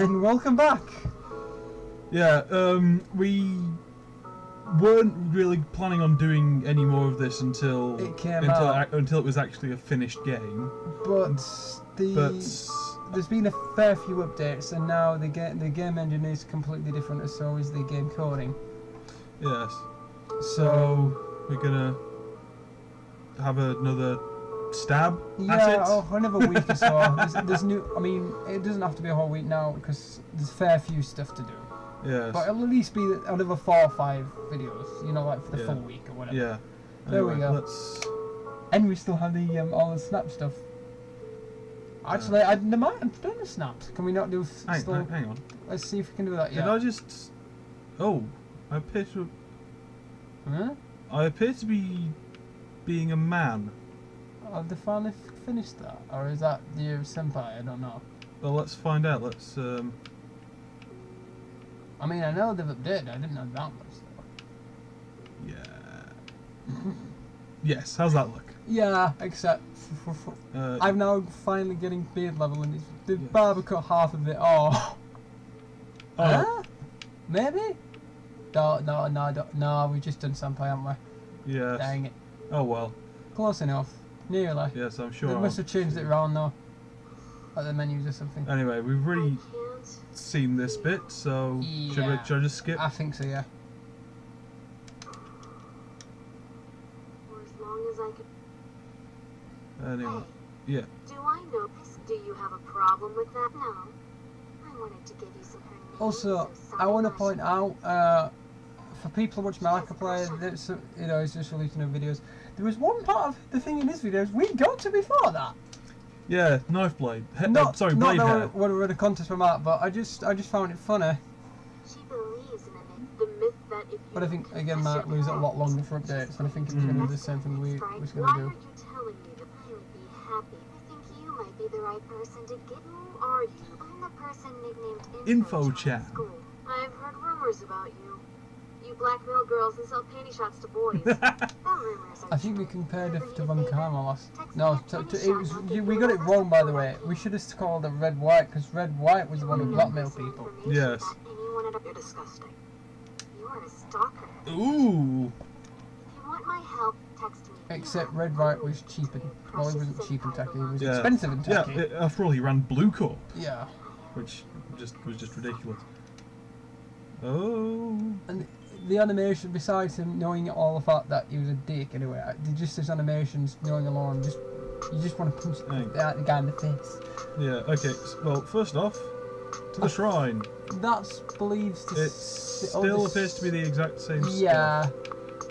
And welcome back. Yeah, um, we weren't really planning on doing any more of this until It came until, out. until it was actually a finished game. But the But there's been a fair few updates, and now the game the game engine is completely different, as so is the game coding. yes, So so we're gonna have another stab yeah, oh, another week or so. There's, there's new. I mean, it doesn't have to be a whole week now because there's fair few stuff to do. yes. But it'll at least be another four or five videos, you know, like for the Yeah. full week or whatever. yeah. There we go. Let's. And we still have the um, all the snap stuff. Actually, I, they might have done the snaps. Can we not do? Hang, still, hang, on. Let's see if we can do that. Yeah. Did Yeah. I just? Oh, I appear to. Huh? I appear to be being a man. Have they finally finished that, or is that the year of senpai? I don't know. Well, let's find out. Let's. Um, I mean, I know they've updated. I didn't know that much. Though. yeah. yes. How's that look? Yeah, except for, for, for, Uh, I'm now finally getting beard level, and it's, the Yes. barber cut half of it off. oh, Huh? Maybe. No, no, no, no, no. We've just done senpai, haven't we? yes. Dang it. Oh well. Close enough. Nearly. Yes, I'm sure. They I'll- must have changed it around though. At the menus or something. Anyway, we've really seen this bit, so should, we, should I just skip? I think so, yeah. For as long as I can. Anyway, yeah. Do I know this? Do you have a problem with that? No. I wanted to give you some her names Also, and I want to point out, uh, for people who watch Malika play, that's, you know, he's just releasing no videos. There was one part of the thing in his videos we got to before that. Yeah, knife blade. He- uh, Not, sorry, not blade that hair. we're, we're in a contest from that, but I just, I just found it funny. She believes in the myth, the myth that if you But I think again Matt that your leaves it a lot longer for updates, and I think it was going to Mm. be the same thing we Strike, was going to are do. you telling me that I would be happy? I think you might be the right person to get. Who are you? I'm the person nicknamed Info Info Chan. I've heard rumors about you. You blackmail girls and sell panty shots to boys. rumors I think we compared it to you Von Karma last. No, to, to, it was you, we got it wrong by the way. We should have called it Redd White because Redd White was the one who blackmailed people. Yes. Anyone You're disgusting. You are a stalker. Ooh. If you want my help, text me. Except Redd White was cheap and well, he wasn't cheap and tacky. He was Yeah. expensive and Yeah. tacky. i- After all, he ran Blue Corp, Yeah. which just was just ridiculous. Oh. And the animation, besides him knowing all the fact that he was a dick anyway, uh, just his animations knowing alone, just you just want to punch that the guy in the face. Yeah. Okay. Well, first off, to the I- shrine. That's believes to It still appears to be the exact same. spot. Yeah.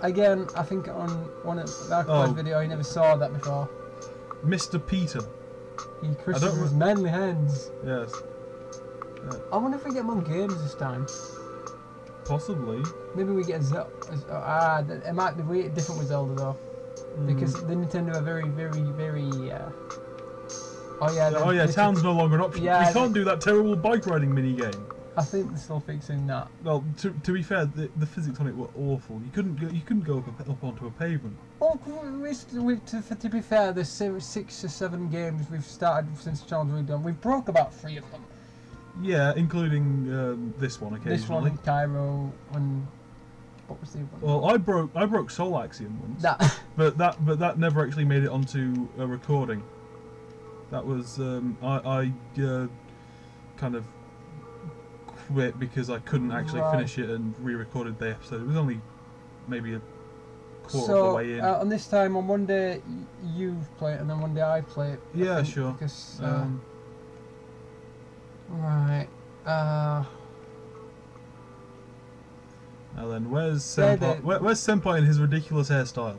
Again, I think on one of the Oh. video, he never saw that before. Mr. Peter. He Christopher's re- manly hands. Yes. I wonder if we get more games this time. Possibly. Maybe we get Zelda. Ah, th- it might be different with Zelda though, Mm. because the Nintendo are very, very, very. Uh... Oh yeah. oh yeah, the- town's no longer an option. Yeah, we can't do that terrible bike riding mini game. I think they're still fixing that. Well, to, to be fair, the, the physics on it were awful. You couldn't go, you couldn't go up, up onto a pavement. Oh, to, to be fair, there's se- six or seven games we've started since the channel's really done. We've broke about three of them. Yeah, including um, this one occasionally. This one, Kairo, and what was the other one? Well, I broke I broke Soul Axiom once, that. but that but that never actually made it onto a recording. That was um, I I uh, kind of quit because I couldn't actually Right. finish it and re-recorded the episode. It was only maybe a quarter of the way in. uh, on this time, on one day you play it, and then one day I play it. Yeah, sure. Because uh, um, right, uh, and then where's Senpai? Where, where's Senpai in his ridiculous hairstyle?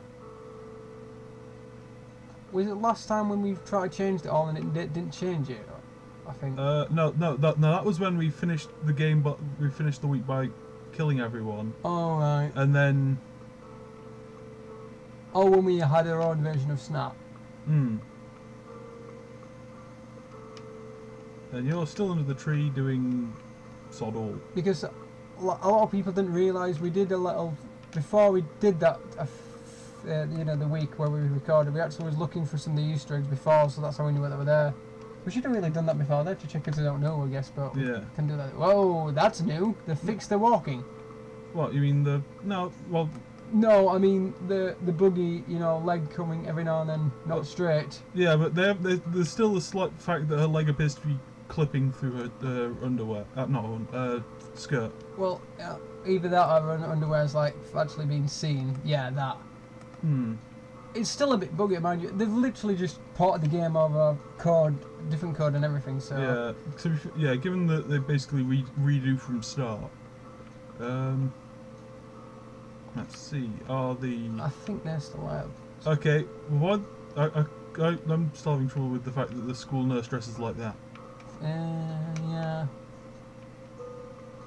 was it last time when we tried to change it all and it di- didn't change it? I think. Uh, no, no, that, no. That was when we finished the game, but we finished the week by killing everyone, oh right. and then Oh, when we had our own version of Snap. Hmm. And you're still under the tree doing sod all. because a lot of people didn't realise we did a little before we did that uh, f- uh, you know the week where we recorded we actually was looking for some of the easter eggs before so that's how we knew that they were there We should have really done that before. Have to check if they don't know, I guess, but Yeah. can do that. Whoa, that's new. They fixed the walking. What you mean the no? Well, No, I mean the the buggy, you know, leg coming every now and then, not straight. yeah, but there there's still the slight fact that her leg appears to be clipping through her uh, underwear. Uh, not uh, skirt. Well, uh, either that or her underwear's like actually being seen. Yeah, that. Hmm. It's still a bit buggy, mind you. They've literally just ported the game over code, different code and everything. So Yeah. To yeah. Given that they basically re- redo from start. Um. Let's see. Are the I think they're still out. okay? What? I, I, I, I'm still having trouble with the fact that the school nurse dresses like that. Uh, yeah.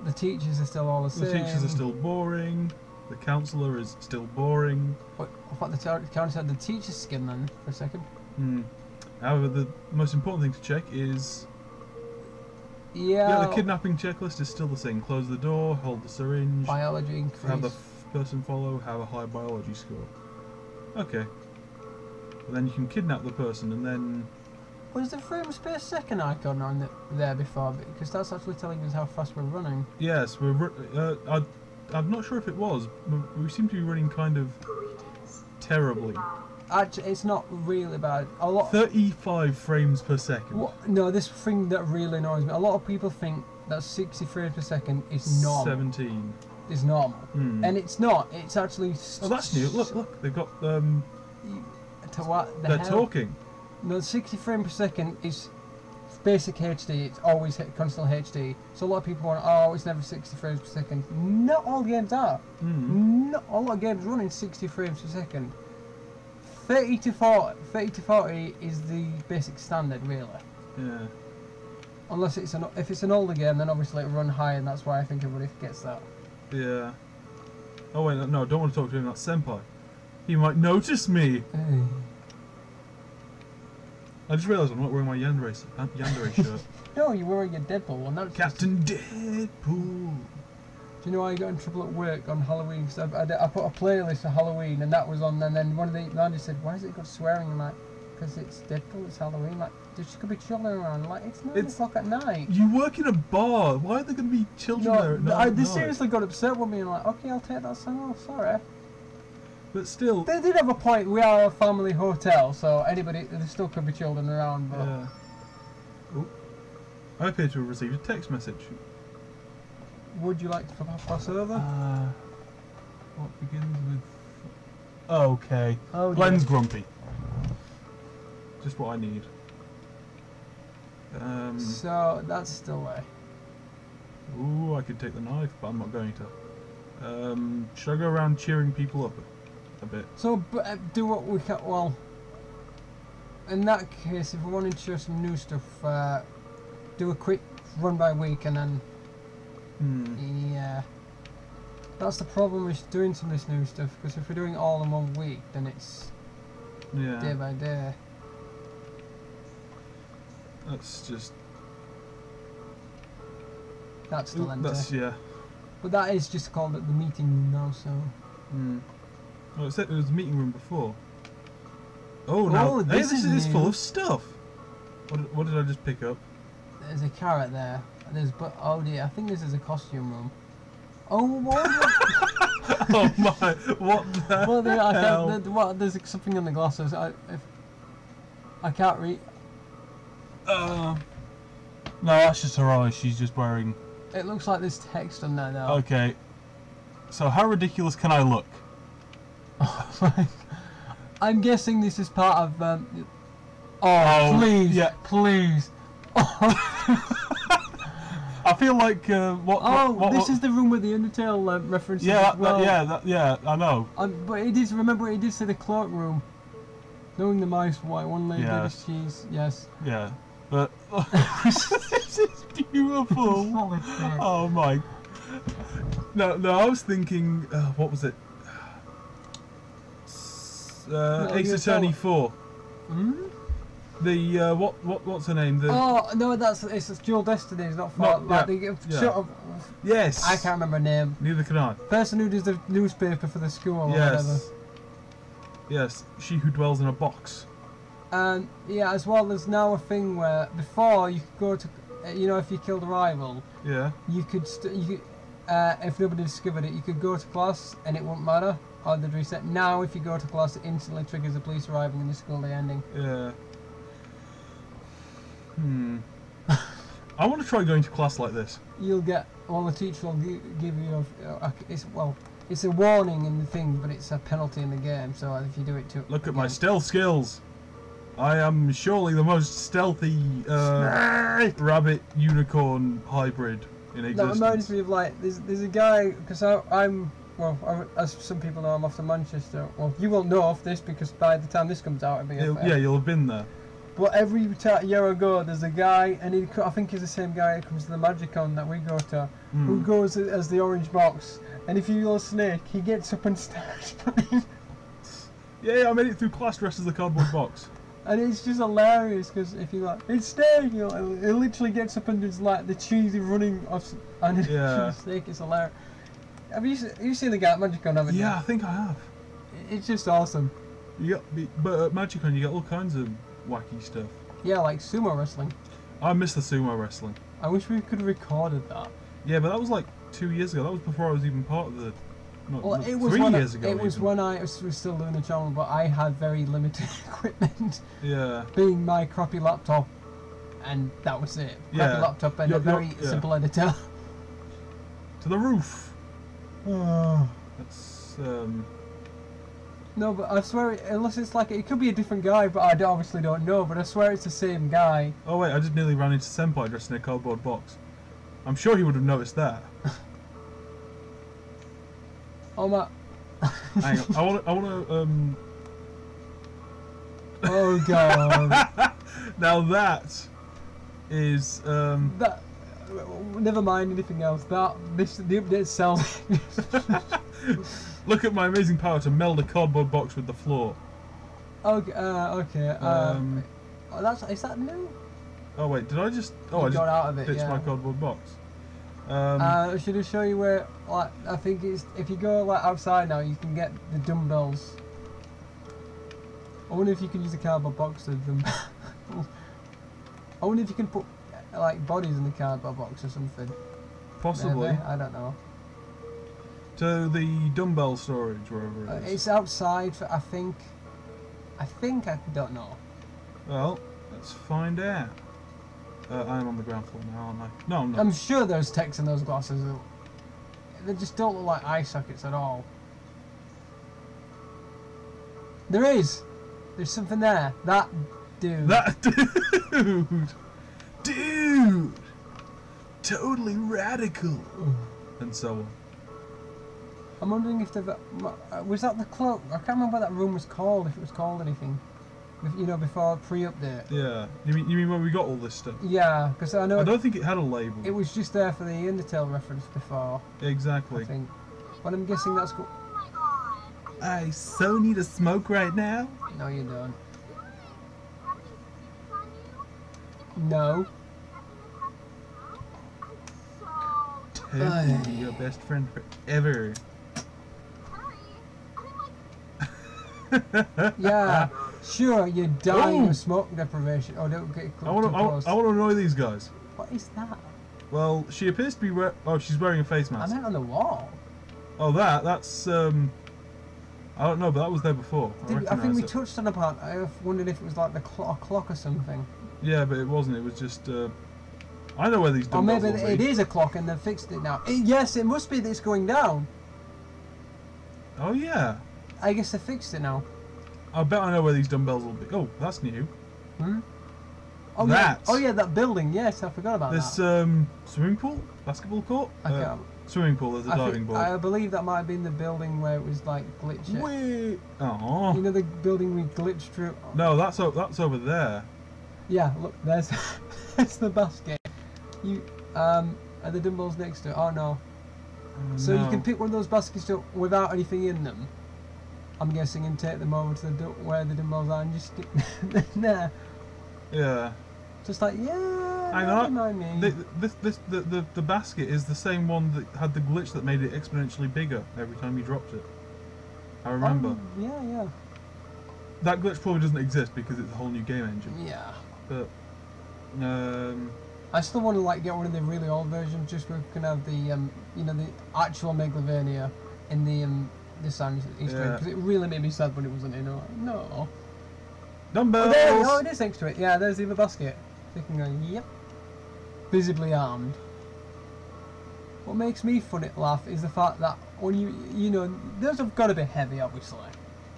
The teachers are still all the The same. teachers are still boring. The counsellor is still boring. What, I thought the counsellor said the teacher's skin then for a second. Hmm. However, the most important thing to check is Yeah. yeah, the kidnapping checklist is still the same. Close the door, hold the syringe, Biology increase. have the f- person follow, have a high biology score. Okay. And then you can kidnap the person, and then Was the frame space second icon on the, there before? Because that's actually telling us how fast we're running. yes, we're. Uh, I, I'm not sure if it was. but We seem to be running kind of terribly. Actually, it's not really bad. A lot. 35 frames per second. What, no, this thing that really annoys me. A lot of people think that 60 frames per second is normal. 17. Is normal, Hmm. and it's not. It's actually. oh, that's new. Look, look, they've got um. To what the they're hell? talking. No, 60 frames per second is basic HD. It's always constant HD. So a lot of people want, oh, it's never 60 frames per second. Not all games are. Hmm. Not a lot of games running 60 frames per second. 30 to 40, 30 to 40 is the basic standard, really. Yeah. Unless it's an if it's an older game, then obviously it'll run high, and that's why I think everybody gets that. Yeah. Oh wait, no, I don't want to talk to him. That's senpai. He might notice me. I just realised I'm not wearing my Yandere, uh, Yandere shirt. no, you're wearing your Deadpool, one. that's Captain Deadpool. Do you know why I got in trouble at work on Halloween? Cause I, I, I put a playlist for Halloween and that was on, and then one of the managers said, "Why has it got swearing?" I'm like, "Because it's Deadpool, it's Halloween. Like, there could be children around. Like, it's nine It's- o'clock at night." You work in a bar. Why are there going to be children there? No, At night? I, they No. seriously got upset with me and like, "Okay, I'll take that song off. Sorry." But still. They did have a point. We are a family hotel, so anybody there still could be children around. But Yeah. Oh. I appear to have received a text message. would you like to pass over? Uh, what begins with? Okay. oh, Glenn's grumpy. Just what I need. Um. So that's still there. Ooh, I could take the knife, but I'm not going to. Um, should I go around cheering people up a, bit? So, but, uh, do what we can. Well, in that case, if we want to show some new stuff, uh, do a quick run by week and then, Hmm. yeah. That's the problem with doing some of this new stuff, because if we're doing it all in one week, then it's yeah. day by day. That's just. That's still Ooh, that's yeah. But that is just called it the meeting now, so. Hmm. Well, it said it was the meeting room before. Oh, now Oh, hey, this this is is full of stuff. What did, what did I just pick up? There's a carrot there. There's but oh dear, I think this is a costume room. Oh, what? oh my! What the well, there, I hell? can't, there, what, there's something on the glasses. I, if, I can't read. Uh, no, that's just her eyes. She's just wearing. It looks like there's text on there now. Okay. So how ridiculous can I look? I'm guessing this is part of. Um, oh, Oh, please, yeah. please. I feel like uh, what? Oh, what, what, this is the room with the Undertale uh, references. Yeah, that, well. yeah, that, yeah. I know. Um, but it is. Remember, it did say the cloak room. Knowing the mouse, white one lady, Yes. cheese. Yes. Yeah, but this is beautiful. Oh my. No, no. I was thinking. Uh, what was it? Uh, Ace Attorney Four. Hmm? The uh, what? What? What's her name? The Oh no, that's it's, it's Dual Destiny. It's not far. No, like, yeah, the, yeah. sort of, yes. I can't remember her name. Neither can I. Person who does the newspaper for the school or whatever. Yes. Yes. She who dwells in a box. And yeah, as well, there's now a thing where before you could go to, uh, you know, if you killed a rival, Yeah. you could, st- you could, uh, if nobody discovered it, you could go to class and it wouldn't matter. Or they'd reset. Now, if you go to class, it instantly triggers the police arriving and the school day ending. Yeah. Hmm. I want to try going to class like this. You'll get, well, the teacher will give you, a, a, it's well, it's a warning in the thing, but it's a penalty in the game. So if you do it too, Look at my stealth skills. I am surely the most stealthy uh, rabbit unicorn hybrid in existence. That reminds me of like there's there's a guy because I'm well as some people know I'm off to Manchester. Well, you won't know of this because by the time this comes out, it'll be It'll- yeah, you'll have been there. But every year I go, there's a guy, and he, I think he's the same guy who comes to the Magicon that we go to, who Hmm. goes as- the orange box. And if you go snake, he gets up and starts. Yeah, I made it through class dressed as the cardboard box. And it's just hilarious because if you like, it's snake, you know, it literally gets up and does like the cheesy running of, and Yeah. snake. It's hilarious. Have you se- you seen the guy at Magicon? Haven't Yeah, I think I have. It's just awesome. You got, but at Magicon you get all kinds of wacky stuff. Yeah, like sumo wrestling. I miss the sumo wrestling. I wish we could have recorded that. Yeah, but that was like two years ago. That was before I was even part of the. Not, Well, not- it was three when years I, ago. it was when I was, was still doing the channel, but I had very limited equipment, Yeah. being my crappy laptop, and that was it. Crappy Yeah. laptop and a You're- you're- very yeah. simple editor. To the roof. No, That's um. No, but I swear, it, unless it's like it could be a different guy, but I obviously don't know. But I swear it's the same guy. Oh wait, I just nearly ran into Senpai dressed in a cardboard box. I'm sure he would have noticed that. Oh my! Hang on, I want to. I want to. Um. Oh god! now that is um. that. Never mind anything else. That this the update itself. Look at my amazing power to meld a cardboard box with the floor. okay. Uh, okay. Um, Um, oh, that's is that new? Oh wait, did I just? Oh, You I got just out of it. ditched yeah. my cardboard box. Um, Uh, should I show you where? Like, I think it's if you go like outside now, you can get the dumbbells. I wonder if you can use the cardboard box as them. I wonder if you can put like bodies in the cardboard box or something. possibly Maybe, I don't know. to the dumbbell storage wherever Uh, it is. it's outside. For, I think. I think I don't know. Well, let's find out. Uh, I am on the ground floor now, aren't I? No, I'm not. I'm sure there's text in those glasses. They just don't look like eye sockets at all. There is. There's something there. That dude. That dude, dude, totally radical, and so on. I'm wondering if they've. uh, Was that the cloak? I can't remember what that room was called. If it was called anything. If- You know, before pre-update. Yeah, you mean you mean when we got all this stuff? Yeah, because I know I don't think it had a label. it was just there for the Undertale reference before. Exactly. I think. But I'm guessing that's. Go- Oh my god. I so need a smoke right now. no, you don't. Have any secrets on you? No. I'm so Totally your best friend forever. sorry. I'm like, Yeah. Sure, you're dying Ooh. of smoke deprivation. Oh, don't get I want too to. I, close. want to annoy these guys. What is that? Well, she appears to be. We- oh, she's wearing a face mask. I meant on the wall. Oh, that. That's. um... I don't know, but that was there before. I, Did, I think we it. touched on a part. I wondered if it was like the clo- a clock or something. Yeah, but it wasn't. It was just. Uh... I know where these Or maybe it be. is a clock and they've fixed it now. Eh, yes, it must be that it's going down. Oh yeah. I guess they fixed it now. I bet I know where these dumbbells will be. Oh, that's new. Hmm? Oh That. yeah. Oh yeah, that building. Yes, I forgot about This that. um swimming pool, basketball court, I Uh, can't. Swimming pool. There's a I, diving think, board. I believe that might have been the building where it was like glitchy. Wait. Oh. You know the building we glitched through. No, that's o- that's over there. Yeah, look, there's there's the basket. You um are the dumbbells next to it? Oh no. Oh, So you can pick one of those baskets up without anything in them. I'm guessing and take them over to the where the dumbbells are and just stick them there. Yeah. Just like yeah, Hang that on. remind me. The, this, this, the, the, the basket is the same one that had the glitch that made it exponentially bigger every time you dropped it. I remember. Oh, yeah, yeah. that glitch probably doesn't exist because it's a whole new game engine. Yeah. But um, I still want to like get one of the really old versions, just so we can have the um, you know, the actual Megalovania in the um, this time Easter Yeah. because it really made me sad when it wasn't in. I'm like, no. Oh, dumbbells. there, oh, it is next to it. Yeah, there's the other basket. You can go, yep. Visibly armed. What makes me funny laugh is the fact that when you you know those have got to be heavy, obviously.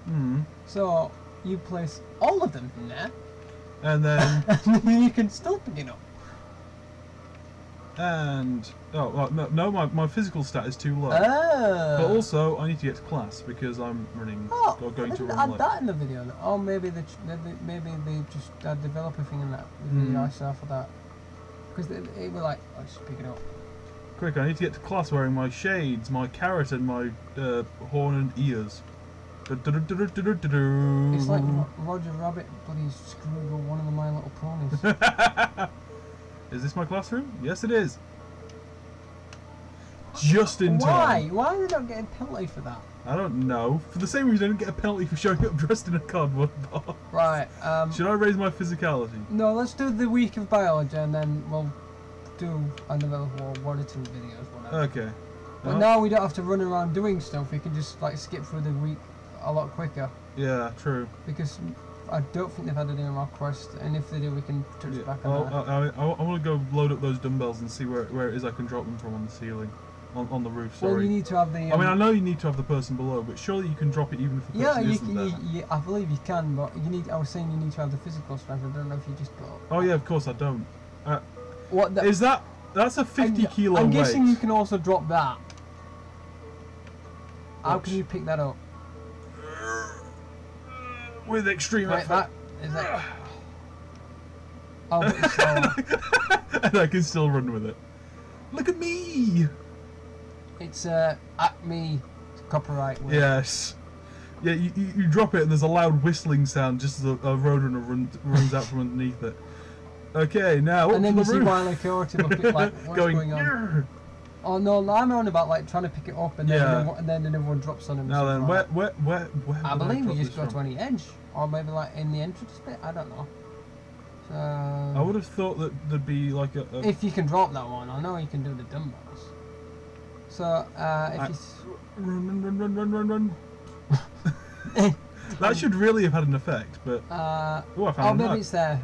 Hmm. So you place all of them in there, And then and you can still pick it up. And oh well, no, no my, my physical stat is too low. Oh. But also, I need to get to class because I'm running Oh, or going I to run add late. that in the video. Oh, maybe they, maybe, maybe they just had developer thing in that the video Hmm. I saw for that. Because they, they were like, oh, just pick it up. Quick, I need to get to class wearing my shades, my carrot, and my uh, horn and ears. It's like Roger Rabbit, bloody screwed with one of the My Little Ponies. is this my classroom? Yes, it is. Just in time. Why Why are they not getting a penalty for that? I don't know. For the same reason, I didn't get a penalty for showing up dressed in a cardboard box. Right. Um, Should I raise my physicality? no, let's do the week of biology and then we'll do another one one or two videos. Whatever. Okay. but Oh, now we don't have to run around doing stuff. We can just like skip through the week a lot quicker. Yeah, true. because I don't think they've had any more quests, and if they do, we can touch Yeah. back I'll- on that. I, I, I, want to go load up those dumbbells and see where, where it is I can drop them from on the ceiling. On, on the roof, well, you need to have the. I mean, I um, know you need to have the person below, but surely you can drop it even if the Yeah, person you, isn't can- there. you, I believe you can, but you need. I was saying you need to have the physical strength. I don't know if you just got. Oh yeah, of course I don't. What? The, Is that that's a I'm, 50 kilo I'm weight? guessing you can also drop that. How Watch. can you pick that up? With extreme Right, effort. that is that. Oh, but and I can still run with it. Look at me! It's uh, Acme copyright. work. Yes. Yeah, you, you, you drop it and there's a loud whistling sound just as a, a roadrunner run, runs out from underneath it. Okay, now And then to you the see roof. Wiley looking like, what's going, going on? Oh no, I'm on about like trying to pick it up and then Yeah. another, and then another one drops on him. Now then, where, where, where, where. I believe drop we just go to any edge, or maybe like in the entrance bit. I don't know. So I would have thought that there'd be like a, a if you can drop that one, I know you can do the dumbbells. So uh, if I- you run, run, run, run, run, run, run. that should really have had an effect, but uh, oh, I oh maybe it's there.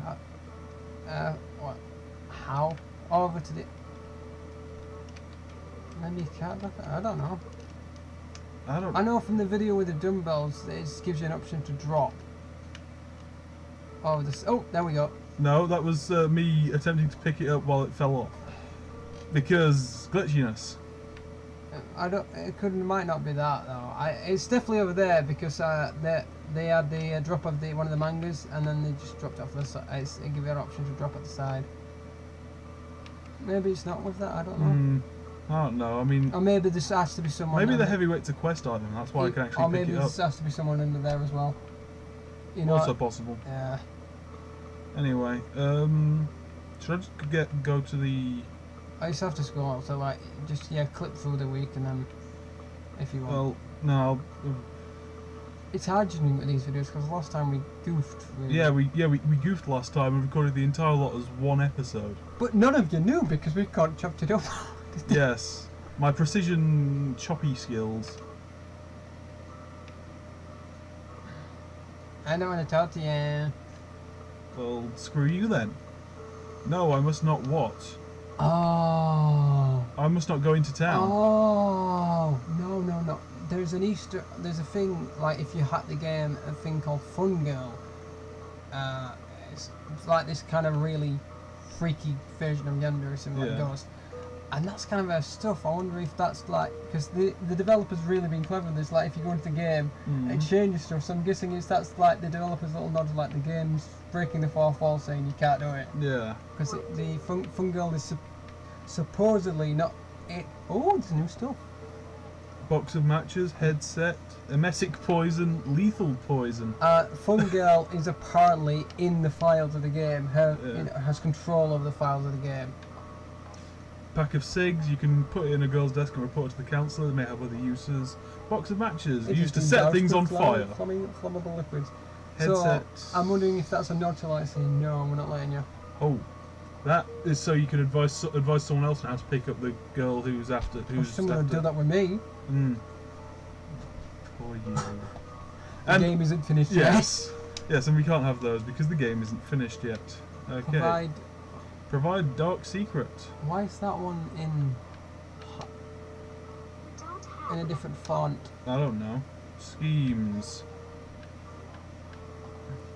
Uh, uh, what? How? Over to the. Maybe you can't drop it. I don't know. I don't. I know from the video with the dumbbells, it just gives you an option to drop. Oh, this. Oh, there we go. No, that was uh, me attempting to pick it up while it fell off. Because glitchiness. I don't. It could might not be that though. I. It's definitely over there because uh, they they had the uh, drop of the one of the mangas and then they just dropped off the side. It give you an option to drop at the side. Maybe it's not with that. I don't know. Hmm. I don't know. I mean, Or maybe this has to be someone. maybe the heavyweight's a quest item. That's why I can actually Or pick maybe it up. this has to be someone under there as well. You know. also possible. yeah. Anyway, um, should I just get go to the? I just have to scroll. So like, just yeah, clip through the week and then, if you want. Well, no. I'll, It's hard doing with these videos because last time we goofed. Really. yeah, we yeah we, we goofed last time and recorded the entire lot as one episode. But none of you knew because we can't chopped it up. yes, my precision choppy skills. I don't want to talk to you. Well, screw you then. No, I must not what? Oh. I must not go into town. Oh. No, no, no. There's an Easter. There's a thing like if you hack the game, a thing called Fun Girl. Uh, it's, it's like this kind of really freaky version of Yonder something like Ghost. And that's kind of her stuff. I wonder if that's like because the the developers really been clever. with this like if you go into the game, Mhm. it changes stuff. So I'm guessing it's that's like the developers' little nod like the game's breaking the fourth wall, saying you can't do it Yeah. because the fun, fun girl is sup- supposedly not. It, oh, it's new stuff. Box of matches, headset, emetic poison, lethal poison. Uh, fun girl is apparently in the files of the game. Her Yeah. you know, has control over the files of the game. Pack of cigs, you can put it in a girl's desk and report it to the counsellor. They may have other uses. Box of matches, It used to is set things on fire. flamm- flamming- flammable liquids. Headset. So I'm wondering if that's a nod to like saying no, we're not letting you. Oh, that is so you can advise advise someone else on how to pick up the girl who's after Or who's someone after. would do that with me. Mm. Poor you. The And- game isn't finished yet. Yes. Yes, and we can't have those because the game isn't finished yet. yet. Okay. Provide. Provide dark secret. Why is that one in in a different font? I don't know. Schemes.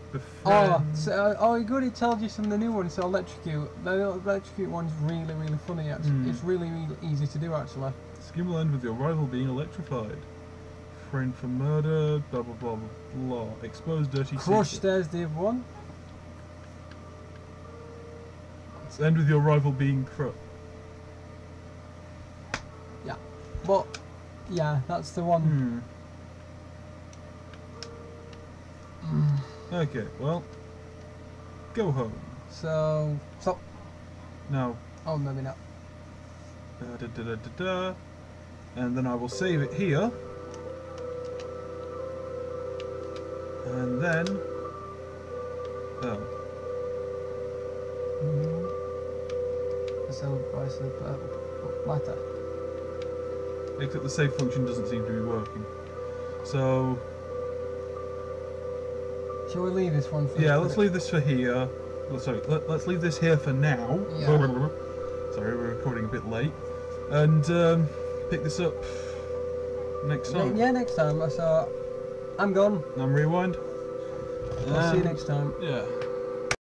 Oh, Befriend. so, uh, oh, good. It tells you some of the new ones. So electrocute. The electrocute one's really, really funny. Actually, Hmm. it's really, really easy to do. Actually. Scheme will end with your rival being electrified. Friend for murder. Blah blah blah blah. blah. Expose dirty Crush. secret. There's the other one. End with your rival being cru- But yeah, that's the one. Hmm. Mm. Okay. Well. Go home. So stop. Now. Oh, maybe not. Da, da, da, da, da. And then I will save it here. And then. Oh. The uh, letter? Except the save function doesn't seem to be working. So. Shall we leave this one for? Yeah, let's leave this for here. Well, sorry, let, let's leave this here for now. Yeah. Sorry, we're recording a bit late. And um, pick this up next time. Yeah, next time. So I'm gone. I'm Rewind. I'll see you next time. Yeah.